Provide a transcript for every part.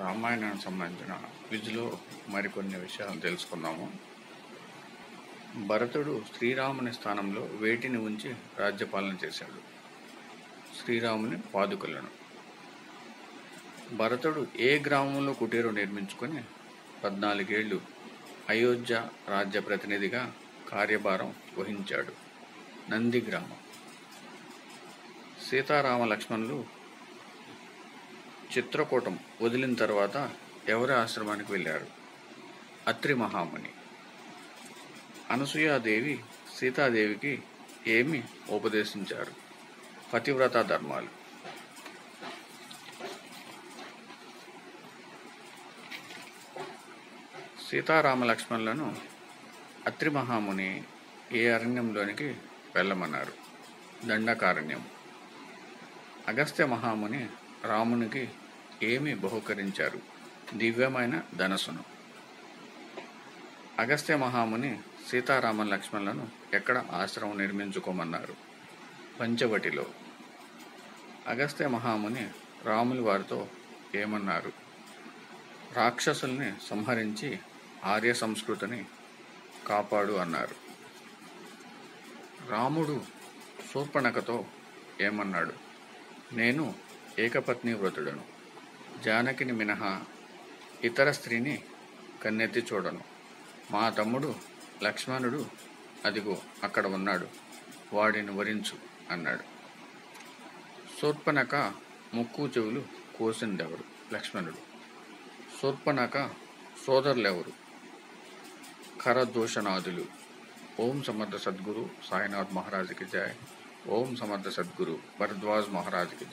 రామాయణానికి సంబంధించిన క్విజ్లో మరికొన్ని విషయాలు తెలుసుకుందాము. భరతుడు శ్రీరాముని స్థానంలో వేటిని ఉంచి రాజ్యపాలన చేశాడు? శ్రీరాముని పాదుకలను. భరతుడు ఏ గ్రామంలో కుటీరం నిర్మించుకొని పద్నాలుగేళ్ళు అయోధ్య రాజ్య ప్రతినిధిగా కార్యభారం వహించాడు? నంది గ్రామం. సీతారామ లక్ష్మణులు చిత్రకూటం వదిలిన తర్వాత ఎవరి ఆశ్రమానికి వెళ్ళారు అత్రి మహాముని. అనసూయాదేవి సీతాదేవికి ఏమి ఉపదేశించారు? పతివ్రత ధర్మాలు. సీతారామ లక్ష్మణులను అత్రి మహాముని ఏ అరణ్యంలోనికి వెళ్ళమన్నారు? దండకారణ్యం. అగస్త్య మహాముని రామునికి ఏమి బహుకరించారు. దివ్యమైన ధనస్సును. అగస్త్య మహాముని సీతారామ లక్ష్మణులను ఎక్కడ ఆశ్రమం నిర్మించుకోమన్నారు? పంచవటిలో. అగస్త్య మహాముని రాములు వారితో ఏమన్నారు? రాక్షసుల్ని సంహరించి ఆర్య సంస్కృతిని కాపాడు అన్నారు. రాముడు శూర్పణకతో ఏమన్నాడు? నేను ఏకపత్ని వ్రతుడను జానకిని మినహా ఇతర స్త్రీని కన్నెత్తి చూడను. మా తమ్ముడు లక్ష్మణుడు అదిగో అక్కడ ఉన్నాడు వాడిని వరించు అన్నాడు. శూర్పణక ముక్కు చెవులు కోసిందెవరు? లక్ష్మణుడు. శూర్పణక సోదరులెవరు? కరదూషణాదులు ఓం సమర్థ సద్గురు సాయినాథ్ మహారాజుకి జై. ఓం సమర్థ సద్గురు భరద్వాజ్ మహారాజుకి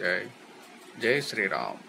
जय श्री राम।